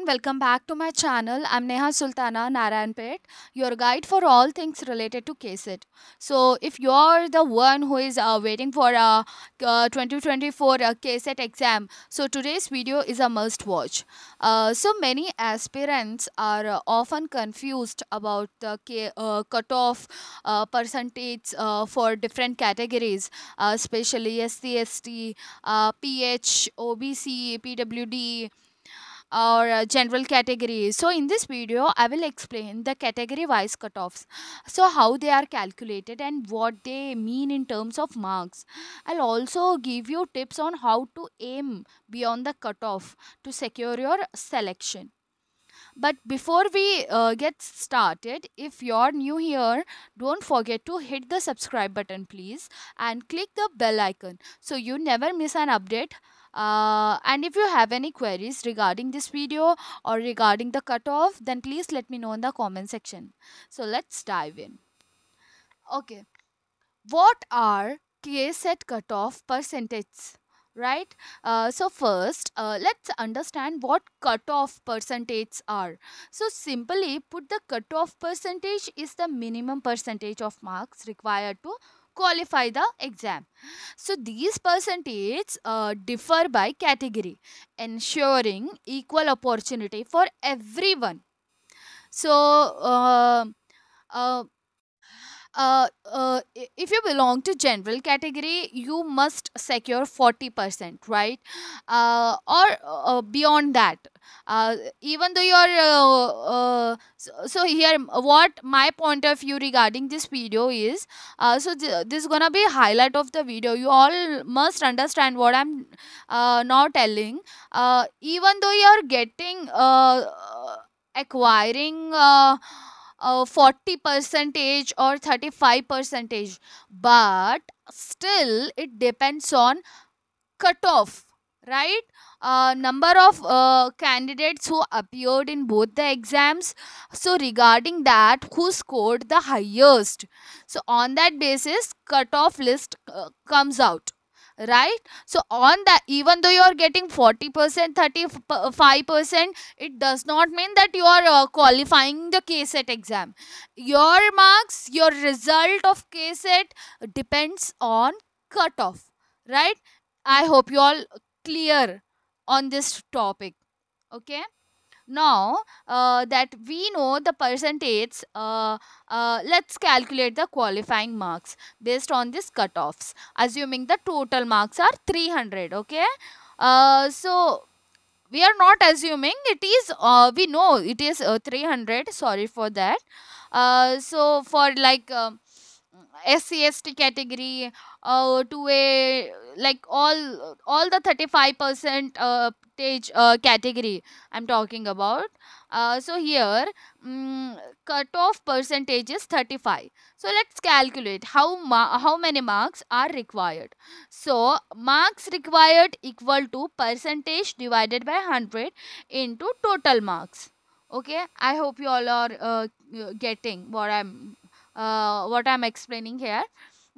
everyone, welcome back to my channel. I'm Neha Sultana Narayanpet, your guide for all things related to KSET. So, if you're the one who is uh, waiting for a uh, 2024 uh, KSET exam, so today's video is a must watch. Uh, so, many aspirants are uh, often confused about the K, uh, cutoff uh, percentage for different categories, especially SC, ST, uh, PH, OBC, PWD or uh, general categories. So in this video, I will explain the category wise cutoffs. So how they are calculated and what they mean in terms of marks. I'll also give you tips on how to aim beyond the cutoff to secure your selection. But before we uh, get started, if you're new here, don't forget to hit the subscribe button please and click the bell icon so you never miss an update uh, and if you have any queries regarding this video or regarding the cutoff, then please let me know in the comment section. So let's dive in. Okay, what are KSET cutoff percentages? Right. Uh, so first, uh, let's understand what cutoff percentages are. So simply put, the cutoff percentage is the minimum percentage of marks required to qualify the exam. So these percentages uh, differ by category, ensuring equal opportunity for everyone. So uh, uh, uh, if you belong to general category you must secure 40% right? Uh, or uh, beyond that uh, even though you're uh, uh, so, so here what my point of view regarding this video is uh, so th- this is gonna be highlight of the video. You all must understand what i'm now telling. Even though you're getting acquiring uh, uh, 40 percentage or 35 percentage. But still it depends on cutoff right? Uh, number of uh, candidates who appeared in both the exams. So regarding that who scored the highest? So on that basis cutoff list uh, comes out right? So on that even though you are getting 40% 35% it does not mean that you are uh, qualifying the KSET exam. Your marks your result of KSET depends on cutoff right? I hope you all clear on this topic okay now uh, that we know the percentage uh, uh, let's calculate the qualifying marks based on this cutoffs. Assuming the total marks are 300 okay? Uh, so we are not assuming it is uh, we know it is uh, 300 sorry for that. Uh, so for like uh, SC category uh, 2A like all all the 35% uh, stage uh, category I'm talking about. Uh, so here mm cutoff percentage is 35 so let's calculate how how many marks are required. So marks required equal to percentage divided by 100 into total marks. Okay? I hope you all are uh, getting what i'm uh, what i'm explaining here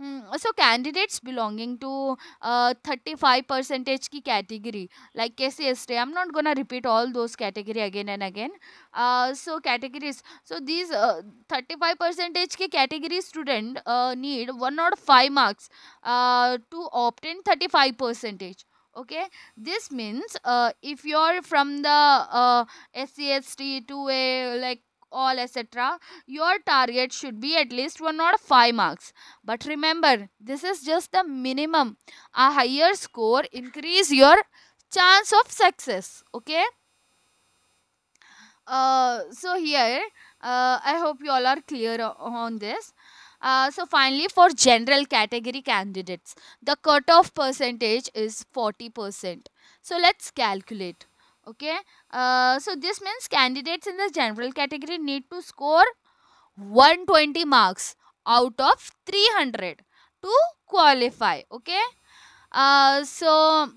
Mm, so candidates belonging to uh, 35 percentage की category like KCST I'm not gonna repeat all those category again and again. Uh, so categories so these uh, 35 percentage की category student uh, need 105 marks uh, to obtain 35 percentage okay? This means uh, if you're from the uh, SCST 2A like all etc your target should be at least 1 or 5 marks. But remember this is just the minimum. A higher score increase your chance of success okay? Uh, so here uh, i hope you all are clear on this. Uh, so finally for general category candidates the cutoff percentage is 40% so let's calculate okay? Uh, so this means candidates in the general category need to score 120 marks out of 300 to qualify. Okay? Uh, so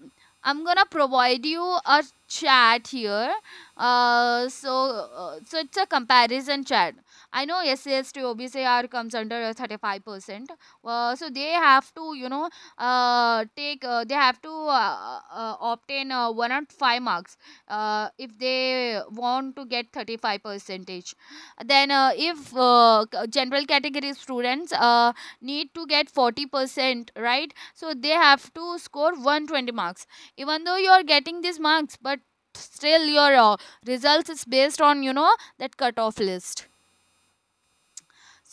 i'm gonna provide you a chat here. Uh, so uh, so it's a comparison chat. I know SCST OBCR comes under uh, 35% uh, so they have to you know uh, take uh, they have to uh, uh, obtain uh, 105 marks uh, if they want to get 35 percentage. Then uh, if uh, general category students uh, need to get 40% right? So they have to score 120 marks. Even though you are getting these marks but still your uh, results is based on you know that cutoff list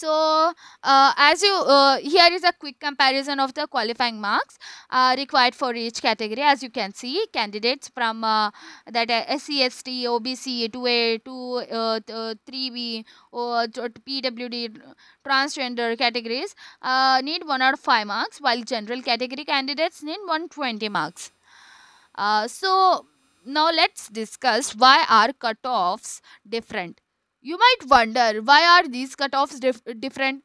so uh, as you uh, here is a quick comparison of the qualifying marks uh, required for each category as you can see candidates from uh, that uh, SCST, OBC, 2A, 2, uh, th- uh, 3B, or PWD, transgender categories uh, need 1 or 5 marks while general category candidates need 120 marks. So now let's discuss why are cutoffs different. You might wonder why are these cutoffs dif- different?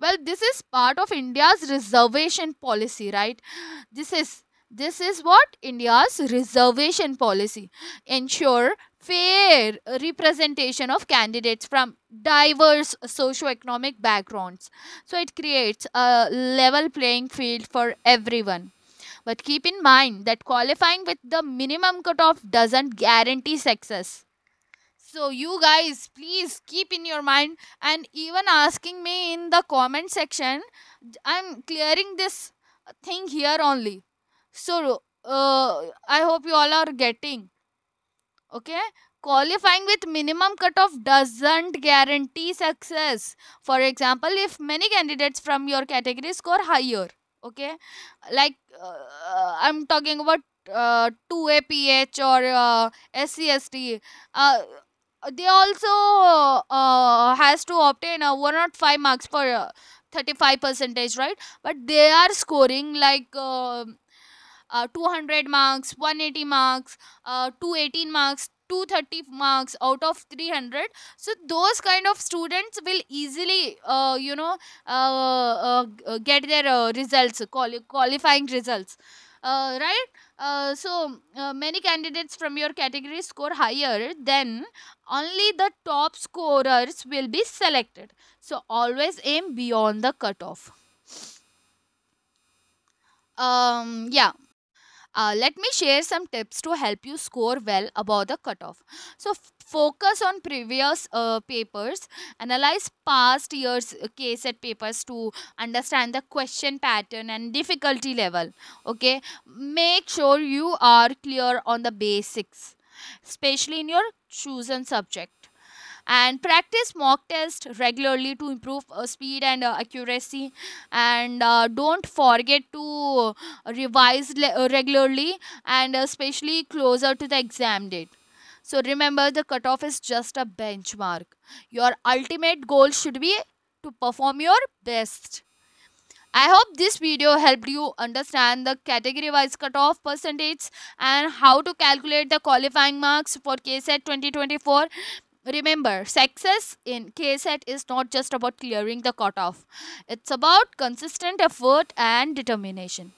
Well, this is part of India's reservation policy, right? This is this is what India's reservation policy ensure fair representation of candidates from diverse socio-economic backgrounds. So it creates a level playing field for everyone. But keep in mind that qualifying with the minimum cutoff doesn't guarantee success. So, you guys, please keep in your mind and even asking me in the comment section, I'm clearing this thing here only. So, uh, I hope you all are getting. Okay? Qualifying with minimum cutoff doesn't guarantee success. For example, if many candidates from your category score higher, okay, like uh, I'm talking about uh, 2APH or uh, SCST, uh, they also uh, has to obtain a 105 marks for uh, 35 percentage, right? But they are scoring like. Uh, uh, 200 marks 180 marks uh, 218 marks 230 marks out of 300 so those kind of students will easily uh, you know uh, uh, get their uh, results quali- qualifying results. Uh, right? Uh, so uh, many candidates from your category score higher then only the top scorers will be selected. So always aim beyond the cutoff. Um yeah uh, let me share some tips to help you score well above the cutoff. So, focus on previous uh, papers, analyze past years' uh, papers to understand the question pattern and difficulty level. Okay, make sure you are clear on the basics, especially in your chosen subject and practice mock test regularly to improve uh, speed and uh, accuracy. And uh, don't forget to revise uh, regularly and especially closer to the exam date. So remember the cutoff is just a benchmark. Your ultimate goal should be to perform your best. I hope this video helped you understand the category wise cutoff percentage and how to calculate the qualifying marks for KSET 2024 Remember, success in KSET is not just about clearing the cutoff, it's about consistent effort and determination.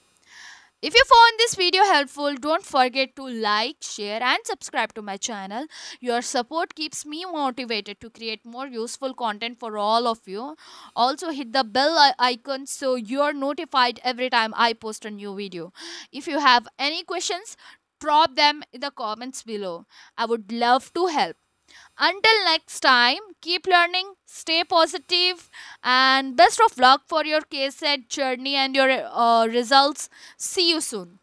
If you found this video helpful, don't forget to like, share, and subscribe to my channel. Your support keeps me motivated to create more useful content for all of you. Also, hit the bell icon so you're notified every time I post a new video. If you have any questions, drop them in the comments below. I would love to help. Until next time, keep learning, stay positive, and best of luck for your KSET journey and your uh, results. See you soon.